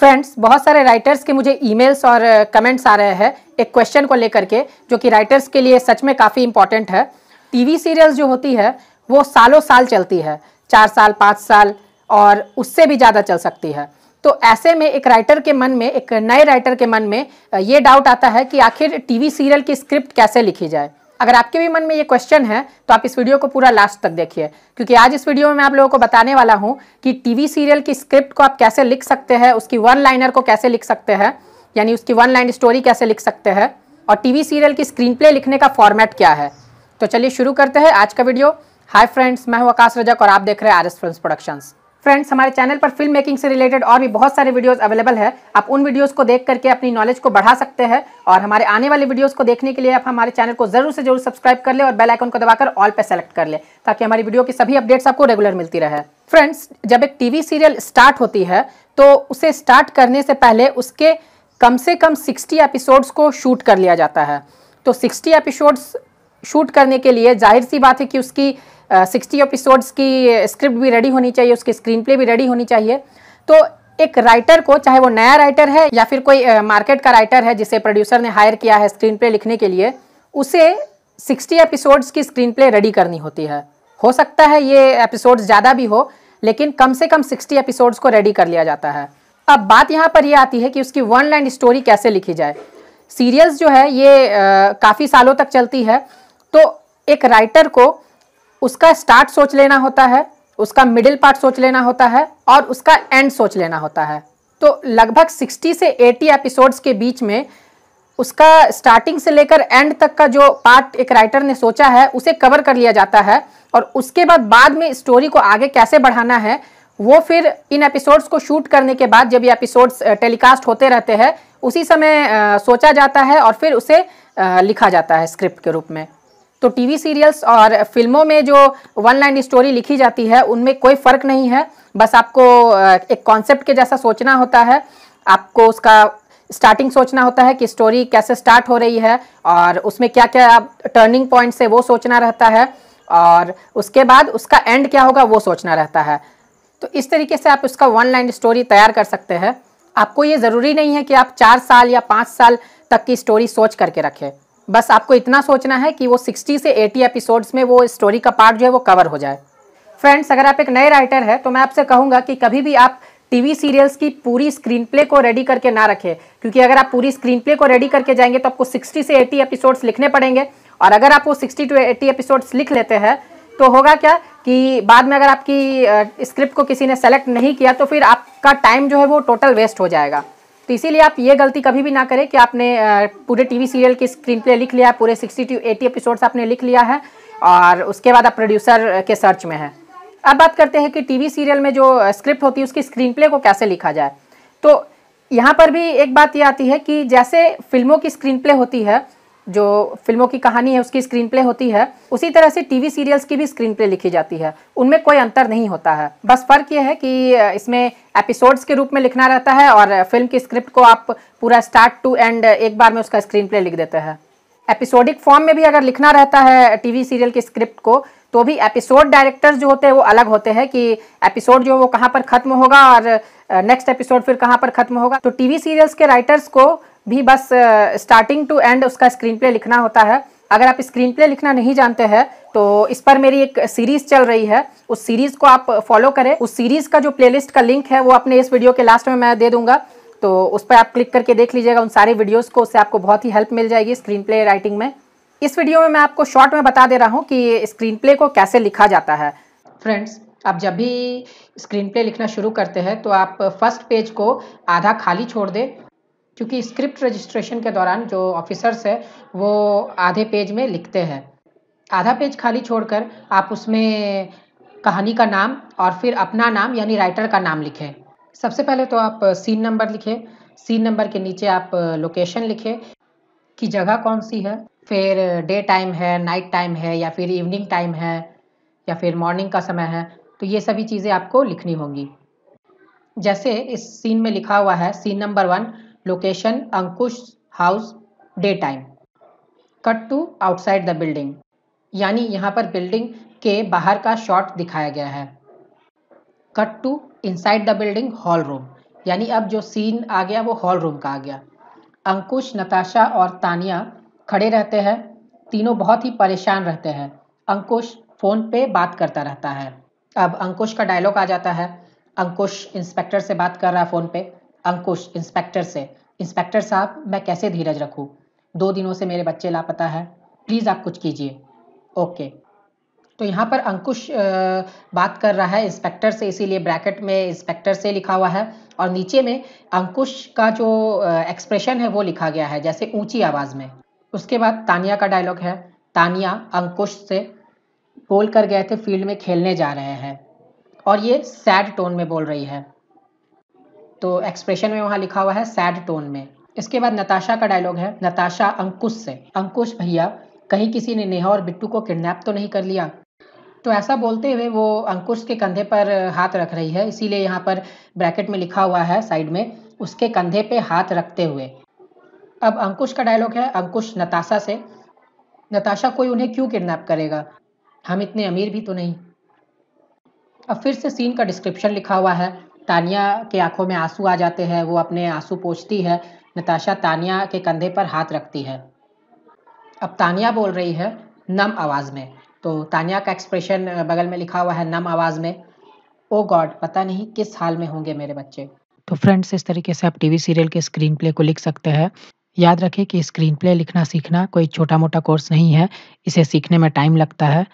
Friends बहुत सारे writers के मुझे ईमेल्स और कमेंट्स आ रहे हैं एक क्वेश्चन को लेकर के, जो कि राइटर्स के लिए सच में काफ़ी इंपॉर्टेंट है। टीवी सीरियल्स जो होती है, वो सालों साल चलती है। चार साल, पाँच साल और उससे भी ज़्यादा चल सकती है। तो ऐसे में एक राइटर के मन में, एक नए राइटर के मन में ये डाउट आता है कि आखिर टीवी सीरियल की स्क्रिप्ट कैसे लिखी जाए। अगर आपके भी मन में ये क्वेश्चन है तो आप इस वीडियो को पूरा लास्ट तक देखिए। क्योंकि आज इस वीडियो में मैं आप लोगों को बताने वाला हूँ कि टीवी सीरियल की स्क्रिप्ट को आप कैसे लिख सकते हैं, उसकी वन लाइनर को कैसे लिख सकते हैं, यानी उसकी वन लाइन स्टोरी कैसे लिख सकते हैं, और टीवी सीरियल की स्क्रीन प्ले लिखने का फॉर्मेट क्या है। तो चलिए शुरू करते हैं आज का वीडियो हाय फ्रेंड्स मैं हूँ आकाश रजक और आप देख रहे हैं R S film productions friends हमारे चैनल पर फ़िल्म मेकिंग से रिलेटेड और भी बहुत सारे वीडियोस अवेलेबल है। आप उन वीडियोस को देख करके अपनी नॉलेज को बढ़ा सकते हैं और हमारे आने वाले वीडियोस को देखने के लिए आप हमारे चैनल को ज़रूर से ज़रूर सब्सक्राइब कर ले और बेल आइकन को दबाकर ऑल पे सेलेक्ट कर ले, ताकि हमारी वीडियो की सभी अपडेट्स आपको रेगुलर मिलती रहे। फ्रेंड्स जब एक टीवी सीरियल स्टार्ट होती है तो उसे स्टार्ट करने से पहले उसके कम से कम सिक्सटी एपिसोड्स को शूट कर लिया जाता है। तो सिक्सटी एपिसोड्स शूट करने के लिए ज़ाहिर सी बात है कि उसकी सिक्सटी एपिसोड्स की स्क्रिप्ट भी रेडी होनी चाहिए, उसकी स्क्रीन प्ले भी रेडी होनी चाहिए। तो एक राइटर को, चाहे वो नया राइटर है या फिर कोई मार्केट का राइटर है जिसे प्रोड्यूसर ने हायर किया है स्क्रीन प्ले लिखने के लिए, उसे 60 एपिसोड्स की स्क्रीन प्ले रेडी करनी होती है। हो सकता है ये एपिसोड्स ज़्यादा भी हो, लेकिन कम से कम 60 एपिसोड्स को रेडी कर लिया जाता है। अब बात यहाँ पर ये यह आती है कि उसकी वन लाइन स्टोरी कैसे लिखी जाए। सीरियल्स जो है ये काफ़ी सालों तक चलती है तो एक राइटर को उसका स्टार्ट सोच लेना होता है, उसका मिडिल पार्ट सोच लेना होता है और उसका एंड सोच लेना होता है। तो लगभग 60 से 80 एपिसोड्स के बीच में उसका स्टार्टिंग से लेकर एंड तक का जो पार्ट एक राइटर ने सोचा है, उसे कवर कर लिया जाता है और उसके बाद बाद में स्टोरी को आगे कैसे बढ़ाना है, वो फिर इन एपिसोड्स को शूट करने के बाद जब ये एपिसोड्स टेलीकास्ट होते रहते हैं, उसी समय सोचा जाता है और फिर उसे लिखा जाता है स्क्रिप्ट के रूप में। तो टीवी सीरियल्स और फ़िल्मों में जो वन लाइन स्टोरी लिखी जाती है, उनमें कोई फ़र्क नहीं है। बस आपको एक कॉन्सेप्ट के जैसा सोचना होता है। आपको उसका स्टार्टिंग सोचना होता है कि स्टोरी कैसे स्टार्ट हो रही है और उसमें क्या क्या टर्निंग पॉइंट से वो सोचना रहता है और उसके बाद उसका एंड क्या होगा, वो सोचना रहता है। तो इस तरीके से आप उसका वन लाइन स्टोरी तैयार कर सकते हैं। आपको ये ज़रूरी नहीं है कि आप चार साल या पाँच साल तक की स्टोरी सोच करके रखें। बस आपको इतना सोचना है कि वो 60 से 80 एपिसोड्स में वो स्टोरी का पार्ट जो है वो कवर हो जाए। फ्रेंड्स अगर आप एक नए राइटर है तो मैं आपसे कहूँगा कि कभी भी आप टीवी सीरियल्स की पूरी स्क्रीन प्ले को रेडी करके ना रखें, क्योंकि अगर आप पूरी स्क्रीन प्ले को रेडी करके जाएँगे तो आपको 60 से 80 एपिसोड्स लिखने पड़ेंगे। और अगर आप वो 60 टू 80 एपिसोड्स लिख लेते हैं तो होगा क्या कि बाद में अगर आपकी स्क्रिप्ट को किसी ने सेलेक्ट नहीं किया तो फिर आपका टाइम जो है वो टोटल वेस्ट हो जाएगा। तो इसीलिए आप ये गलती कभी भी ना करें कि आपने पूरे टीवी सीरियल की स्क्रीन प्ले लिख लिया है पूरे सिक्सटी टू एटी एपिसोड्स आपने लिख लिया है और उसके बाद आप प्रोड्यूसर के सर्च में हैं। अब बात करते हैं कि टीवी सीरियल में जो स्क्रिप्ट होती है उसकी स्क्रीन प्ले को कैसे लिखा जाए। तो यहाँ पर भी एक बात ये आती है कि जैसे फ़िल्मों की स्क्रीन प्ले होती है जो फ़िल्मों की कहानी है, उसकी स्क्रीन प्ले होती है, उसी तरह से टीवी सीरियल्स की भी स्क्रीन प्ले लिखी जाती है। उनमें कोई अंतर नहीं होता है। बस फ़र्क यह है कि इसमें एपिसोड्स के रूप में लिखना रहता है और फ़िल्म की स्क्रिप्ट को आप पूरा स्टार्ट टू एंड एक बार में उसका स्क्रीन प्ले लिख देते हैं। एपिसोडिक फॉर्म में भी अगर लिखना रहता है टीवी सीरियल की स्क्रिप्ट को तो भी एपिसोड डायरेक्टर्स जो होते हैं, वो अलग होते हैं कि एपिसोड जो वो कहाँ पर खत्म होगा और नेक्स्ट एपिसोड फिर कहाँ पर खत्म होगा। तो टीवी सीरियल्स के राइटर्स को भी बस स्टार्टिंग टू एंड उसका स्क्रीन प्ले लिखना होता है। अगर आप स्क्रीन प्ले लिखना नहीं जानते हैं तो इस पर मेरी एक सीरीज़ चल रही है। उस सीरीज़ को आप फॉलो करें। उस सीरीज़ का जो प्लेलिस्ट का लिंक है, वो अपने इस वीडियो के लास्ट में मैं दे दूँगा। तो उस पर आप क्लिक करके देख लीजिएगा। उन सारे वीडियोस को उससे आपको बहुत ही हेल्प मिल जाएगी स्क्रीन प्ले राइटिंग में। इस वीडियो में मैं आपको शॉर्ट में बता दे रहा हूँ कि स्क्रीन प्ले को कैसे लिखा जाता है। फ्रेंड्स आप जब भी स्क्रीन प्ले लिखना शुरू करते हैं तो आप फ़र्स्ट पेज को आधा खाली छोड़ दें। क्योंकि स्क्रिप्ट रजिस्ट्रेशन के दौरान जो ऑफिसर्स है, वो आधे पेज में लिखते हैं। आधा पेज खाली छोड़कर आप उसमें कहानी का नाम और फिर अपना नाम, यानी राइटर का नाम लिखें। सबसे पहले तो आप सीन नंबर लिखें। सीन नंबर के नीचे आप लोकेशन लिखें कि जगह कौन सी है। फिर डे टाइम है नाइट टाइम है, या फिर इवनिंग टाइम है, या फिर मॉर्निंग का समय है। तो ये सभी चीज़ें आपको लिखनी होंगी। जैसे इस सीन में लिखा हुआ है scene number one location Ankush house day time cut to outside the building यानी यहाँ पर बिल्डिंग के बाहर का शॉट दिखाया गया है। Cut to inside the building hall room यानी अब जो सीन आ गया, वो हॉल रूम का आ गया। अंकुश, नताशा और तानिया खड़े रहते हैं। तीनों बहुत ही परेशान रहते हैं। अंकुश फ़ोन पे बात करता रहता है। अब अंकुश का डायलॉग आ जाता है। अंकुश इंस्पेक्टर से बात कर रहा है फ़ोन पे। अंकुश, इंस्पेक्टर से, इंस्पेक्टर साहब, मैं कैसे धीरज रखूँ? दो दिनों से मेरे बच्चे लापता है। प्लीज़ आप कुछ कीजिए। ओके। तो यहाँ पर अंकुश बात कर रहा है इंस्पेक्टर से, इसीलिए ब्रैकेट में इंस्पेक्टर से लिखा हुआ है। और नीचे में अंकुश का जो एक्सप्रेशन है, वो लिखा गया है, जैसे ऊँची आवाज़ में। उसके बाद तानिया का डायलॉग है। तानिया अंकुश से बोल कर गए थे, फ़ील्ड में खेलने जा रहे हैं। और ये सैड टोन में बोल रही है। तो एक्सप्रेशन में वहाँ लिखा हुआ है सैड टोन में। इसके बाद नताशा का डायलॉग है, नताशा अंकुश से। अंकुश भैया, कहीं किसी ने नेहा और बिट्टू को किडनैप तो नहीं कर लिया? तो ऐसा बोलते हुए वो अंकुश के कंधे पर हाथ रख रही है, इसीलिए यहाँ पर ब्रैकेट में लिखा हुआ है साइड में, उसके कंधे पे हाथ रखते हुए। अब अंकुश का डायलॉग है, अंकुश नताशा से। नताशा कोई उन्हें क्यों किडनैप करेगा? हम इतने अमीर भी तो नहीं। अब फिर से सीन का डिस्क्रिप्शन लिखा हुआ है। तानिया के आँखों में आँसू आ जाते हैं, वो अपने आँसू पोछती है। नताशा तानिया के कंधे पर हाथ रखती है। अब तानिया बोल रही है, नम आवाज़ में। तो तानिया का एक्सप्रेशन बगल में लिखा हुआ है, नम आवाज़ में। ओ गॉड, पता नहीं किस हाल में होंगे मेरे बच्चे। तो फ्रेंड्स, इस तरीके से आप टीवी सीरियल के स्क्रीन प्ले को लिख सकते हैं। याद रखें कि स्क्रीन प्ले लिखना सीखना कोई छोटा मोटा कोर्स नहीं है। इसे सीखने में टाइम लगता है।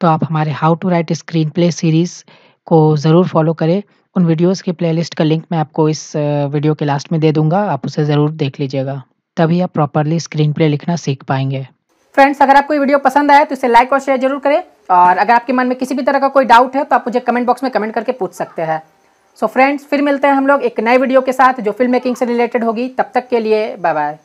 तो आप हमारे how to write screenplay series को ज़रूर फॉलो करें। उन वीडियोस के प्लेलिस्ट का लिंक मैं आपको इस वीडियो के लास्ट में दे दूँगा, आप उसे ज़रूर देख लीजिएगा। तभी आप प्रॉपरली स्क्रीन प्ले लिखना सीख पाएँगे। फ्रेंड्स अगर आपको ये वीडियो पसंद आए तो इसे लाइक और शेयर ज़रूर करें और अगर आपके मन में किसी भी तरह का कोई डाउट है तो आप मुझे कमेंट बॉक्स में कमेंट करके पूछ सकते हैं। सो फ्रेंड्स फिर मिलते हैं हम लोग एक नए वीडियो के साथ जो फ़िल्म मेकिंग से रिलेटेड होगी। तब तक के लिए बाय बाय